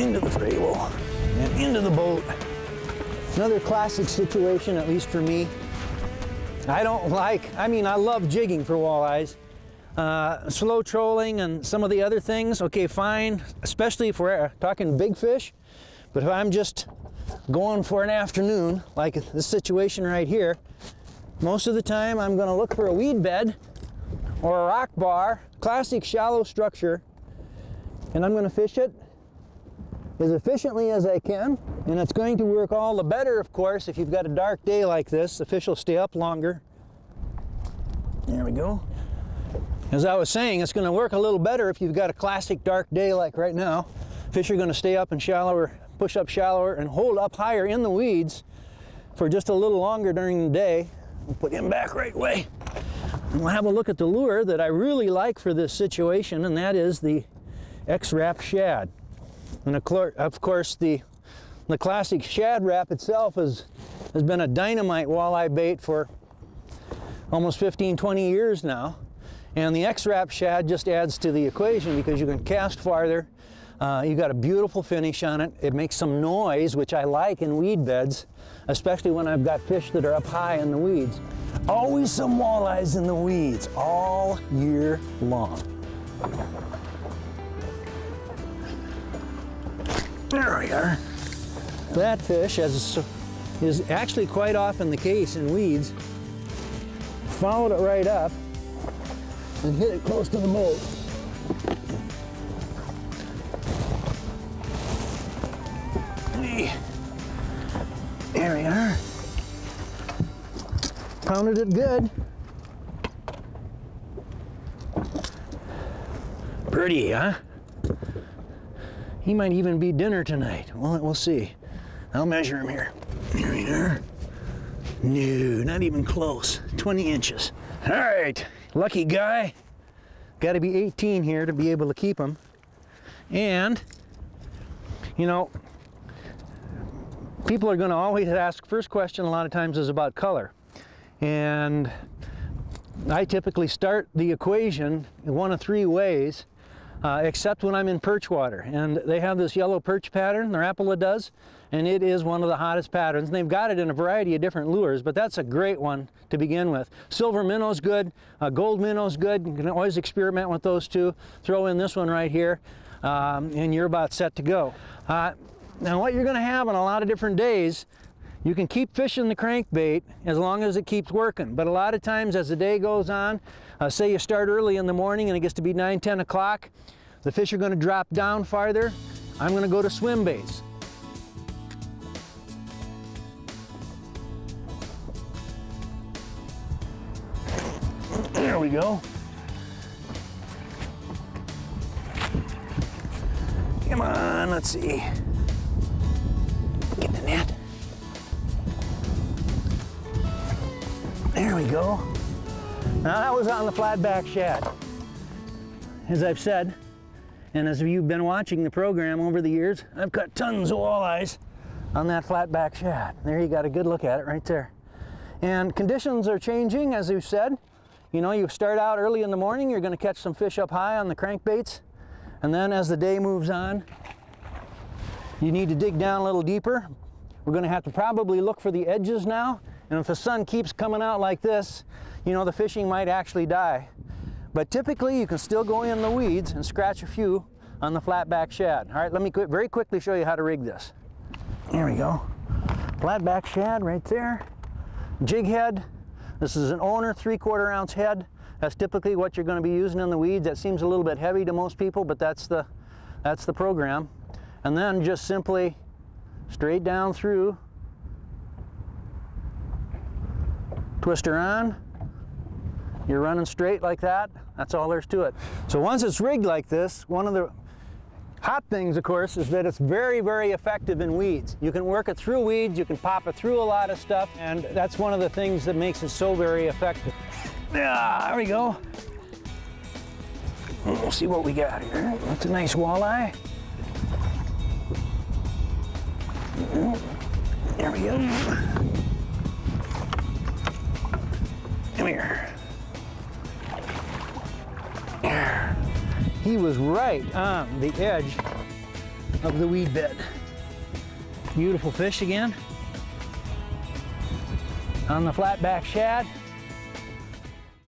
into the Fravel and into the boat. Another classic situation, at least for me. I don't like, I mean, I love jigging for walleyes. Uh, slow trolling and some of the other things, okay, fine, especially if we're talking big fish. But if I'm just going for an afternoon, like this situation right here, most of the time I'm gonna look for a weed bed or a rock bar, classic shallow structure, and I'm gonna fish it as efficiently as I can. And it's going to work all the better, of course, if you've got a dark day like this. The fish will stay up longer. There we go. As I was saying, it's going to work a little better if you've got a classic dark day like right now. Fish are going to stay up and shallower, push up shallower, and hold up higher in the weeds for just a little longer during the day. We'll put him back right away. And we'll have a look at the lure that I really like for this situation, and that is the X-Rap Shad. And of course, the, the classic Shad Rap itself has, has been a dynamite walleye bait for almost 15, 20 years now. And the X-Rap Shad just adds to the equation because you can cast farther. Uh, you got a beautiful finish on it. It makes some noise, which I like in weed beds, especially when I've got fish that are up high in the weeds. Always some walleyes in the weeds all year long. There we are. That fish is, is actually quite often the case in weeds. Followed it right up and hit it close to the boat. There we are. Pounded it good. Pretty, huh? He might even be dinner tonight. Well, we'll see. I'll measure him here. Here we are. No, not even close. 20 inches. All right, lucky guy. Got to be 18 here to be able to keep him. And, you know, people are going to always ask, first question a lot of times is about color. And I typically start the equation in one of three ways uh, except when I'm in perch water. And they have this yellow perch pattern, the Rapala does, and it is one of the hottest patterns. And they've got it in a variety of different lures, but that's a great one to begin with. Silver minnow's good, uh, gold minnow's good. You can always experiment with those two. Throw in this one right here, um, and you're about set to go. Uh, now what you're gonna have on a lot of different days you can keep fishing the crankbait as long as it keeps working, but a lot of times as the day goes on, uh, say you start early in the morning and it gets to be 9, 10 o'clock, the fish are going to drop down farther. I'm going to go to swim baits. There we go. Come on, let's see. There we go. Now that was on the flat back shad. As I've said, and as you've been watching the program over the years, I've got tons of walleyes on that flat back shad. There you got a good look at it right there. And conditions are changing, as we've said. You know, you start out early in the morning, you're gonna catch some fish up high on the crankbaits. And then as the day moves on, you need to dig down a little deeper. We're gonna have to probably look for the edges now. And if the sun keeps coming out like this, you know, the fishing might actually die. But typically you can still go in the weeds and scratch a few on the flatback shad. All right, let me very quickly show you how to rig this. Here we go. Flatback shad right there. Jig head. This is an owner three quarter ounce head. That's typically what you're going to be using in the weeds. That seems a little bit heavy to most people, but that's the, that's the program. And then just simply straight down through Twister on. You're running straight like that. That's all there's to it. So once it's rigged like this, one of the hot things, of course, is that it's very, very effective in weeds. You can work it through weeds, you can pop it through a lot of stuff, and that's one of the things that makes it so very effective. Yeah, there we go. We'll see what we got here. That's a nice walleye. Mm-hmm. There we go. Come here. He was right on the edge of the weed bed. Beautiful fish again. On the flatback shad.